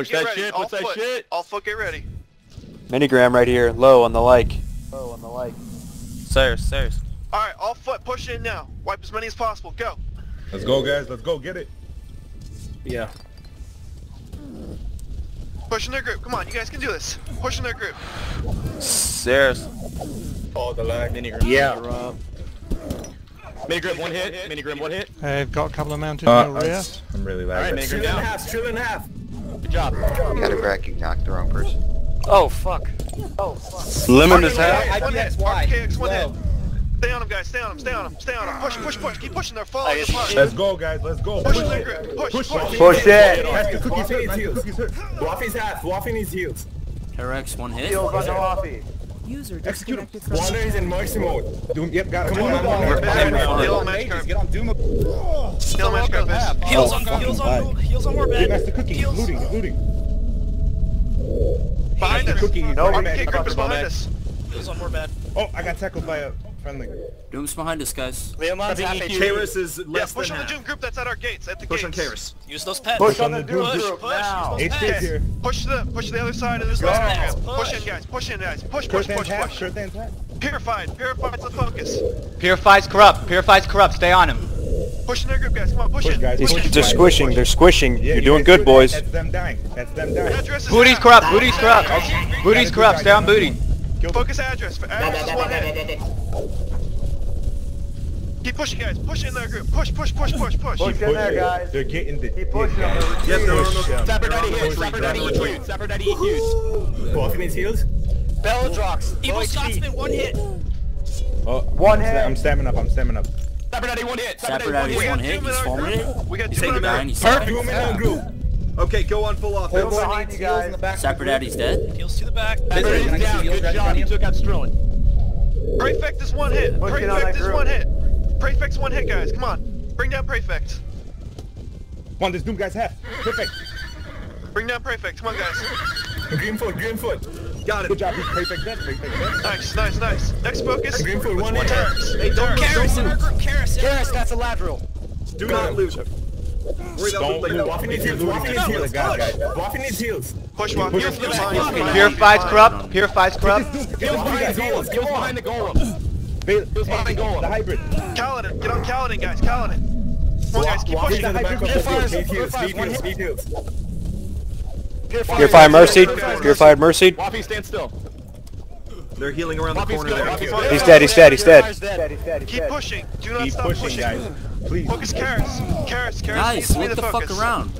Push get that ready. shit, All push that foot. shit. All foot, get ready. Minigram right here, low on the like. Low on the like. Stairs, stairs. All right, all foot, push in now. Wipe as many as possible. Go. Let's go, guys. Let's go. Get it. Yeah. Push in their group. Come on, you guys can do this. Push in their group. Stairs. Oh, the lag. Mini grip. Yeah. Mini grip, one hit. Mini grip, one hit. I've got a couple of mounted in Uh, the rear. I'm really Alright, lagging. mini grip down. Two and a half. Good job. You got a crack, you knocked the wrong person. Oh, fuck. Oh, fuck. Lemon is half. RKX, one hit. IPX wide. One hit. Stay on them, guys. Stay on them. Stay on them. Stay on them. Push, push, push. Keep pushing. They're falling apart. Let's go, guys. Let's go. Push Push in their it. group. Push, Push push. it. Push it! Nice to cookies hurt. Nice to cookies hurt. Waffy's half. Waffy needs heals. Terex, one hit. Execute him. Wander is in mercy mode. Doom. Yep, got it. Come on, Come come on. on. Get Doom. on match card. Get on Doom. Get on match card, best. Heals on, oh, heals on, heals on more Get bad. nice to cookie. He's looting. He's looting. Behind us. Cookie. He's No, looting. RKK group is Come on, behind man. us. Heals on more bad. Oh, I got tackled by a friendly. Doom's behind us, guys. Leomon's half HP. Karis is less Yeah, less push than on the. Doom group that's at our gates. At the Push on. Karis. Use those pets. Push on the Doom Push, group. push, now. use those pets. here. Push the push the other side of this Go. Push. Push in, guys. Push in, guys. Push, push, Kurthan's push, half. push. Kurthan's half. Purified. Purified's the focus. Purify's corrupt. Purify's corrupt. Stay on him. Push in their group, guys. Come on, push, Push, in. guys. These Push, kids are guys. squishing, Push. they're squishing. Yeah, You're you doing good, do boys. That's them dying. That's them dying. Booty's corrupt. Booty's corrupt. Booty's corrupt. Stay on booty. Focus address. Address is one hit. Keep pushing, guys. Push in their group. Push, push, push, push, push. Push in there, guys. They're getting the. Keep pushing yeah, them. Yep, they're on the them. Sapper Daddy They're on hits. the Sapper Daddy retreat. EQs. Sapper Daddy EQs. Waffy needs heals. Belladrox. Evil Scotsman, one hit. Oh, One I'm hit. I'm stemming up. I'm stemming up. Sapper Daddy, one hit. Sapper Daddy, one one hit. hit. Doom in He's our falling group. it. We got He's in taking our him group. out. Doom in our group. Okay, go on full offense. behind you guys. Sapper Daddy's dead. Heals to the back. Sapper Sapper Daddy's Daddy's down. Good job. He took out Sterling. Prefect is one hit. Push it on Prefect that is group. one hit. Prefect's one hit, guys. Come on. Bring down Prefect. One, this Doom guy's half. Perfect. Bring down Prefect. Come on, guys. Greenfoot, Greenfoot. Got it. Good job. He's perfect. Dead. Perfect. Nice, nice, nice. Next focus. Greenfoot, one hit. Hey, don't lose. Karis Don't in our lose. group. Karis in our Karis, group. that's a lateral. Do not lose. Worry about Don't it later. lose. Waffy needs heals. Looting Waffy is needs for the heals. guys, guys. Waffy needs heals. Push one. Push Heals it. the Push line. it. The line. Corrupt. Purify's corrupt. This Doom. Behind him. heals. Heals behind the golem. Hey, behind hey, goal. The hybrid. Kaladin. Get on Kaladin, guys. Kaladin. Come on, guys. Keep pushing. at the back of the Purifies- field. Need heals. Purifies Need one heals. hit. Need heals. Purify mercy. Purify mercy. Waffy, stand still. They're healing around the corner there. He's good. He's dead, he's dead, he's dead. Steady, steady, Keep pushing. Do not Keep stop pushing, pushing. guys. Please. Focus Karis. Karis. Karis needs Guys, to be look the the fuck around.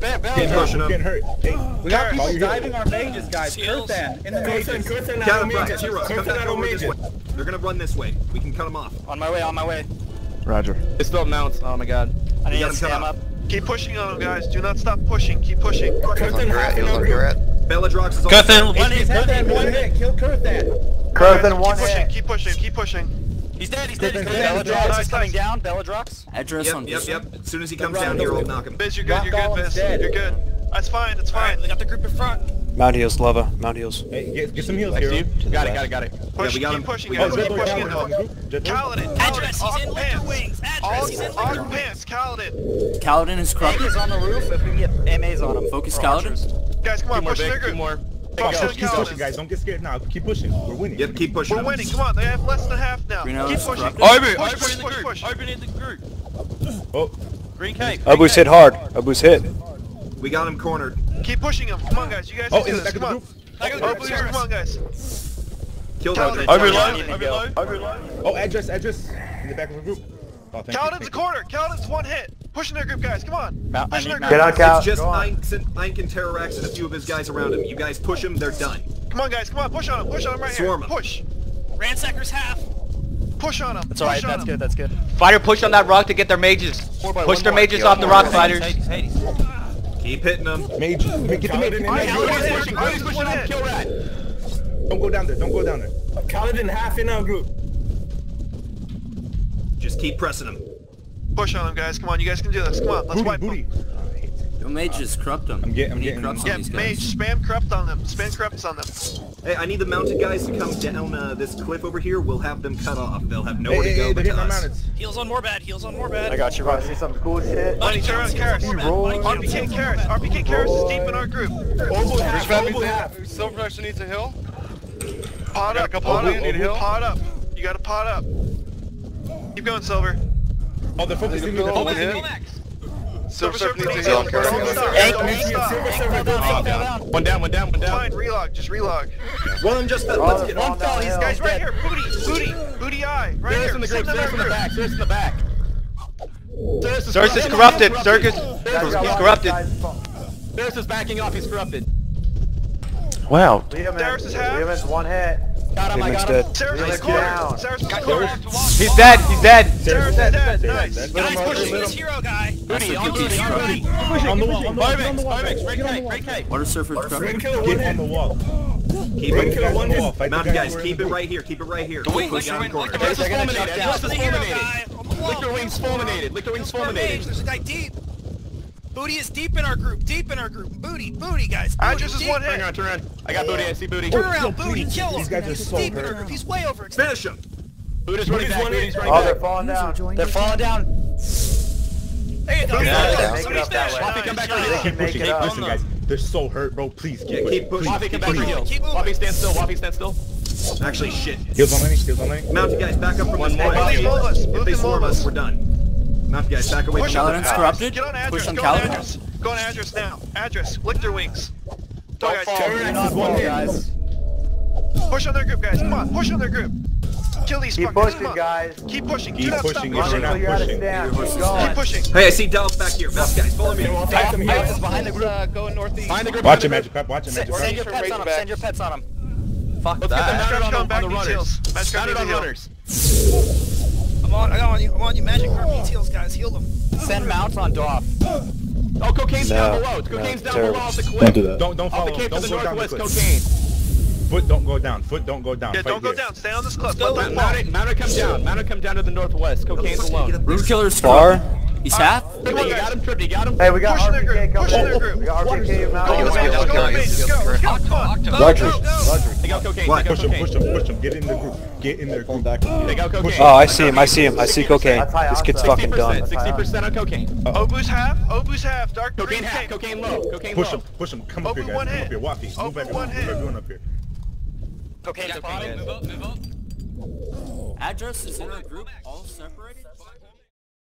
Bam, bam. Keep pushing Getting hurt. Hey, We got people diving our mages, guys. Heals. Kurthan, in the Kurthan, Kurthan, mages. practice. Hero. Come Kurthan, back no mages. They're gonna run this way. We can cut them off. On my way, on my way. Roger. It still mounts. Oh my god. I need got to him cut stam off. up. Keep pushing on them, guys. Do not stop pushing. Keep pushing. Kurthan, half in our group. Belladrox is on. Kurthan, one hit. Kurthan, one hit. Kill Kurthan. Kurthan, one hit. Keep pushing. Keep pushing. He's dead, he's dead, he's dead. dead. Belladrox Nice, is coming down. Belladrox. Address on Yep, yep, yep. As soon as he comes down here, over. I'll knock him. Biz, you're good. You're good, Biz. You're good. That's fine. That's Alright, fine. they got the group in front. Mount heals, lava. Mount heals. Hey, get, get some heals, Next to hero. Got it, got it, got it. Push. we got keep him. pushing, We guys. Keep pushing Jet into Dog, them. Jet Dog. Kaladin. Address, he's in Kaladin. Wings. Address, he's in All Liquor all Wings. pants. Kaladin. Kaladin is corrupt. Is on the roof if we can get MAs on him. Focus Or Kaladin. Guys, come on. Two more Push in big, two group. more. Focus Keep pushing, guys. Don't get scared now. Keep pushing. We're winning. Yep, keep pushing We're winning. Come on. They have less than half now. Green Keep pushing. corrupt. Open, Push, push, in the push, group. push. Open in the group. Oh, Green cake. Abu's hit hard. Abu's hit. We got him cornered. Keep pushing him. Come on, guys. You guys oh, can in do the this. Come on. group. Back of the Oh, group, please, come on, guys. Kill Kaladin. that. Overload, overload, overload. Oh, address, address. In the back of the group. Oh, thank you, Kaladin's a corner. Kaladin's one hit. Pushing their group, guys. Come on. Mount- I Pushing need their Get group. on Cal. It's just Go on. Ink, Ink and Terrorax and a few of his guys around him. You guys push him, they're done. Come on, guys. Come on. Push on him. Push on him right Swarm here. 'em. Push. Ransacker's half. Push on him. That's alright, that's him. good, that's good. Fighter push on that rock to get their mages. Push their more. mages Yeah, off the rock more. fighters. Hades, Hades. Keep hitting them. Mage, get the mage. Kaladin in Alright, the Kaladin's group. pushing. Kaladin's Kaladin's pushing up, kill rat. Don't go down there. Don't go down there. Kaladin half in our group. Just keep pressing them. Push on him, guys. Come on. You guys can do this. Come on. Let's Booty, wipe booty. them. The mages corrupt them. I'm getting- I'm getting- corrupts on Yeah, these mage, guys. spam corrupt on them. Spam corrupts on them. Hey, I need the mounted guys to come down uh, this cliff over here. We'll have them cut off. They'll have Hey, nowhere hey, to go hey, but to us. mounted. Heals on more bad. Heals on more bad. I got you, bro. See some cool shit. Money, turn around, Karis. RPK Karis. RPK Karis is deep in our group. Oboe half, oboe half. Silver Production needs a hill. Pot up, pot up, need a hill. Pot up. You gotta pot up. Keep going, Silver. Oh, they're focusing me. They're focusing me. Max. Silver Surfer needs a hill. hill. Don't stop. Hey, Don't stop. Silver Surfer, don't stop. One down, one down, one down. Fine, relog. Just relog. Uh, one just let's get one fell. He's. Guys, right here. Booty, booty, booty eye. Right Cirrus here. in the group, Cirrus in the back, Cirrus in the back. Cirrus is Circus is corrupted. corrupted. Circus. He's corrupted. Cirrus is backing off. He's corrupted. Wow. Darius is half. One hit. Got him, I got him. dead. Sarah's Nice is cornered. down. Sarah's is Got cornered. cornered. He's dead. He's dead. Sarah's is dead. Nice. Guys, pushing this hero guy. Booty, on Pushing Booty, this on hero Booty. guy. On the wall, on the wall, get on the wall. Vimex, guys. Red Get on the K, wall. Red K. Water surfer Rain corrupted. killer, one Get on hit. the wall. Keep Fight it. the Rain killer, guys one on the wall. hit. Fight the Mounted guys guys, who are keep in it the right here. Keep it right here. Wait, Push Liquor down Wing, corner. Liquor Wing's They're gonna fulminated. shut down. Just for the They're hero fulminated. guy on the wall. Liquor Wing's fulminated. Liquor Wing's Just for a mage. fulminated. There's a guy deep. Booty is deep in our group. Deep in our group. Booty, booty, guys. Booty, Address is deep. one Turn hit. around, turn around. I got Booty. I see Booty. Turn around, Booty, kill him. These guys are so deep in our group. He's way over. Finish him. Booty's running Booty's back. Booty's hit. running Oh, they're falling down. They're falling down. There you go. Booty, Somebody's down. there. Somebody's Make it up that there. way. Waffy, come back Nice for job. heals. Keep pushing. Hey, listen, guys. They're so hurt, bro. Please keep Yeah, pushing. keep pushing. Waffy, come back for pushing. heals. Waffy, stand still. Waffy, stand still. Actually, shit. Heals on landing. Heals on landing. Mounted guys, back up from One this more. point. Move them all of us. If they swarm us, us. we're done. Mounted guys, back away Push from on the Paladin's corrupted. Get on address. Push on Go on address. Go on address now. Address. Lick their wings. Go guys. Terrorists is one hit. guys. Push on their group, guys. Come on. Push on their group. Kill these Keep fuckers. Come pushing, guys. Keep pushing. Keep Do not pushing, stop keep pushing. you're out of stand. Keep Keep going. pushing. Hey, I see Dallas back here. Mounted guys, follow me. We'll take some heals. behind the group. Uh, going northeast. Find the group. Watch find it, the Magic Crab. Watch it, Magic Send your pets on him. Send your pets on him. Fuck Let's that. mounted on Come the, back, on the runners. heals. Magic Crab Mounted needs on a heal. runners. I'm on. I got on you. I'm on you. Magic Herb heals, guys. Heal them. Send mounts on Doff. Oh, cocaine's down No, below. no, Cocaine's down terrible. below off the cliff. Don't do that. Don't, don't Off the him. cliff Don't to the go the northwest, cocaine. Foot don't go down. Foot don't go down. Yeah, Fight don't go here. down. Stay on this cliff. go. Let Mount, walk. Mount, Mount come down. Mount come down to the northwest. Cocaine's alone. Root killer's Far? He's half. Trippy, you got him. Trippy, you got him. Hey, we got Push in their RPK group. coming Push in their in. group. We got RPK Go, mounted. let's go. Heals Let's go. current, Let's heals go. Let's current. go. Come on. Go, Roger. go, go. They got cocaine. What? They got Push him. cocaine. Push him. Push him. Get in the group. Get in their group. back. They got cocaine. Oh, I see him. I see him. I see cocaine. That's high This kid's outside. fucking done. 60%. 60% on cocaine. Obu's half. Obu's half. Dark Cocaine green half. cape. Cocaine low. Cocaine Push low. him. Push him. Come up Open here, guys. one Come hit. up here. Waffy. Move Open everyone. one Move hit. everyone up here. Cocaine's Move up, move up. Address is in our group, all separated.